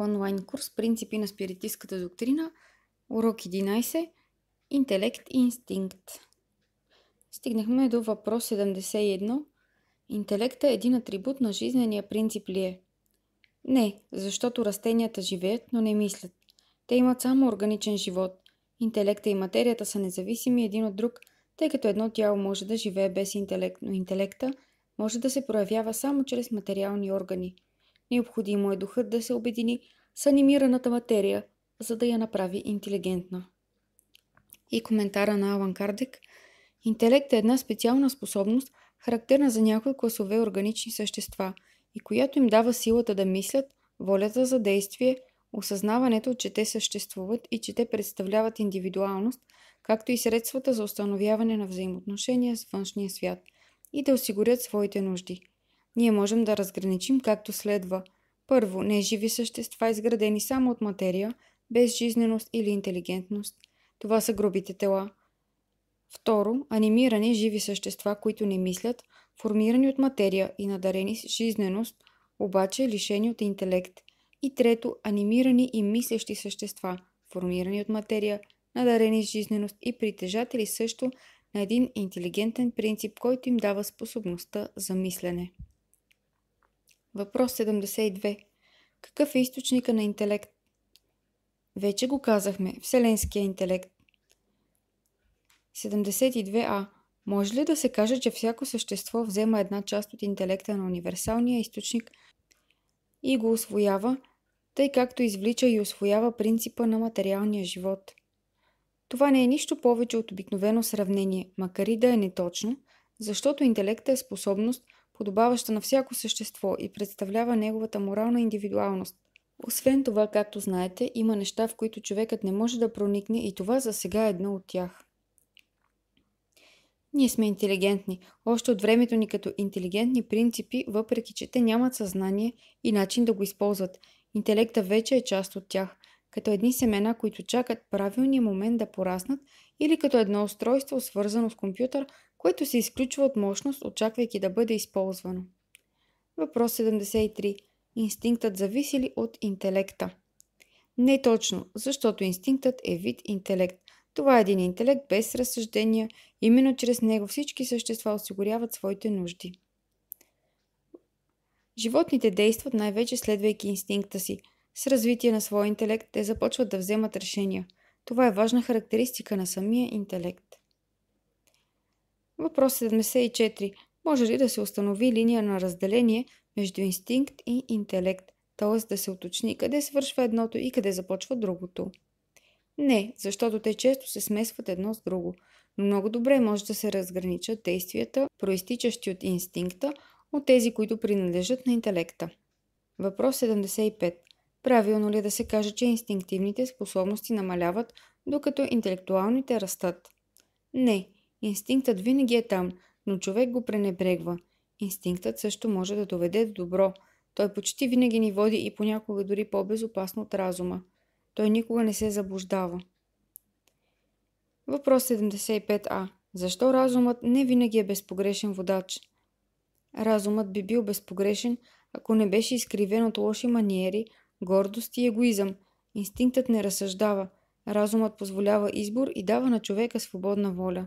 онлайн курс Принципи на спиритистката доктрина, урок 11 Интелект и инстинкт. Стигнахме до въпрос 71. Интелектът е един атрибут на жизнения принцип ли е? Не, защото растенията живеят, но не мислят. Те имат само органичен живот. Интелекта и материята са независими един от друг, тъй като едно тяло може да живее без интелект, но интелекта може да се проявява само чрез материални органи – Необходимо е духът да се обедини с анимираната материя, за да я направи интелигентна. И коментара на Алан Кардек Интелект е една специална способност, характерна за някои класове органични същества и която им дава силата да мислят, волята за действие, осъзнаването, че те съществуват и че те представляват индивидуалност, както и средствата за установяване на взаимоотношения с външния свят и да осигурят своите нужди – ние можем да разграничим както следва. Първо, неживи същества, изградени само от материя, без жизненост или интелигентност. Това са грубите тела. Второ, анимирани живи същества, които не мислят, формирани от материя и надарени с жизненост, обаче лишени от интелект. И трето, анимирани и мислещи същества, формирани от материя, надарени с жизненост и притежатели също на един интелигентен принцип, който им дава способността за мислене. Въпрос 72. Какъв е източника на интелект? Вече го казахме. Вселенския интелект. 72а. Може ли да се каже, че всяко същество взема една част от интелекта на универсалния източник и го освоява, тъй както извлича и освоява принципа на материалния живот? Това не е нищо повече от обикновено сравнение, макар и да е неточно, защото интелектът е способност – подобаваща на всяко същество и представлява неговата морална индивидуалност. Освен това, както знаете, има неща, в които човекът не може да проникне и това за сега е едно от тях. Ние сме интелигентни, още от времето ни като интелигентни принципи, въпреки че те нямат съзнание и начин да го използват. Интелекта вече е част от тях, като едни семена, които чакат правилния момент да пораснат или като едно устройство, свързано с компютър, което се изключва от мощност, очаквайки да бъде използвано. Въпрос 73. Инстинктът зависи ли от интелекта? Не точно, защото инстинктът е вид интелект. Това е един интелект без разсъждения, именно чрез него всички същества осигуряват своите нужди. Животните действат най-вече следвайки инстинкта си. С развитие на своя интелект те започват да вземат решения. Това е важна характеристика на самия интелект. Въпрос 74. Може ли да се установи линия на разделение между инстинкт и интелект, т.е. да се уточни къде свършва едното и къде започва другото? Не, защото те често се смесват едно с друго, но много добре може да се разграничат действията, проистичащи от инстинкта, от тези, които принадлежат на интелекта. Въпрос 75. Правилно ли е да се каже, че инстинктивните способности намаляват, докато интелектуалните растат? Не, Инстинктът винаги е там, но човек го пренебрегва. Инстинктът също може да доведе до добро. Той почти винаги ни води и понякога дори по-безопасно от разума. Той никога не се заблуждава. Въпрос 75а. Защо разумът не винаги е безпогрешен водач? Разумът би бил безпогрешен, ако не беше изкривен от лоши маниери, гордост и егоизъм. Инстинктът не разсъждава. Разумът позволява избор и дава на човека свободна воля.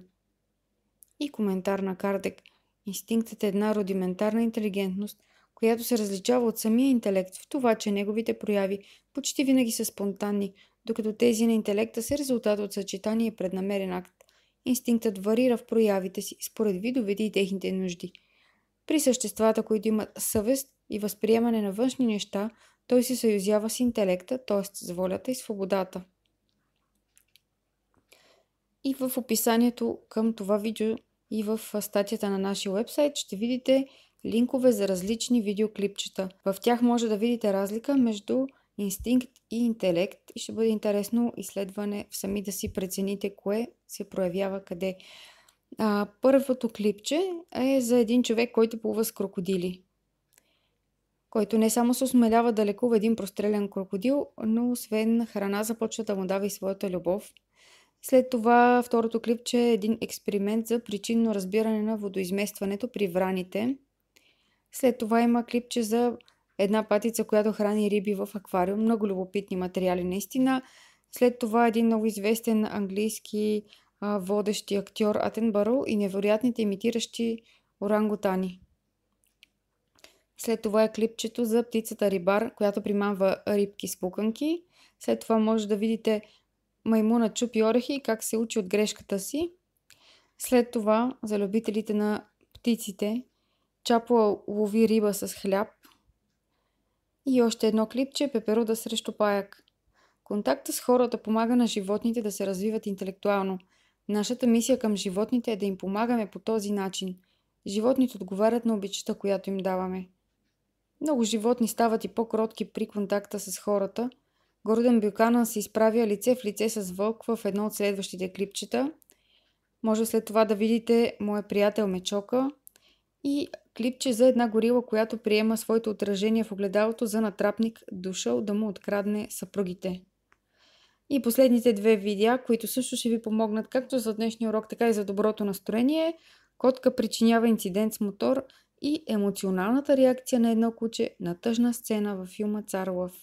И коментар на Кардек. Инстинктът е една рудиментарна интелигентност, която се различава от самия интелект в това, че неговите прояви почти винаги са спонтанни, докато тези на интелекта са резултат от съчетание и преднамерен акт. Инстинктът варира в проявите си според видовете и техните нужди. При съществата, които имат съвест и възприемане на външни неща, той се съюзява с интелекта, т.е. с волята и свободата. И в описанието към това видео и в статията на нашия вебсайт ще видите линкове за различни видеоклипчета. В тях може да видите разлика между инстинкт и интелект и ще бъде интересно изследване сами да си прецените кое се проявява къде. А, първото клипче е за един човек, който плува с крокодили който не само се осмелява да лекува един прострелян крокодил, но освен храна започва да му дава и своята любов. След това второто клипче е един експеримент за причинно разбиране на водоизместването при враните. След това има клипче за една патица, която храни риби в аквариум. Много любопитни материали, наистина. След това един много известен английски а, водещи актьор Атенбаро и невероятните имитиращи орангутани. След това е клипчето за птицата рибар, която примамва рибки с пуканки. След това може да видите маймуна чупи орехи и как се учи от грешката си. След това, за любителите на птиците, Чапла лови риба с хляб. И още едно клипче Пеперуда срещу паяк. Контакта с хората помага на животните да се развиват интелектуално. Нашата мисия към животните е да им помагаме по този начин. Животните отговарят на обичата, която им даваме. Много животни стават и по-кротки при контакта с хората. Гордън Бюканан се изправя лице в лице с вълк в едно от следващите клипчета. Може след това да видите моя приятел Мечока и клипче за една горила, която приема своето отражение в огледалото за натрапник, дошъл да му открадне съпругите. И последните две видеа, които също ще ви помогнат както за днешния урок, така и за доброто настроение. Котка причинява инцидент с мотор и емоционалната реакция на едно куче на тъжна сцена във филма Цар Лъв.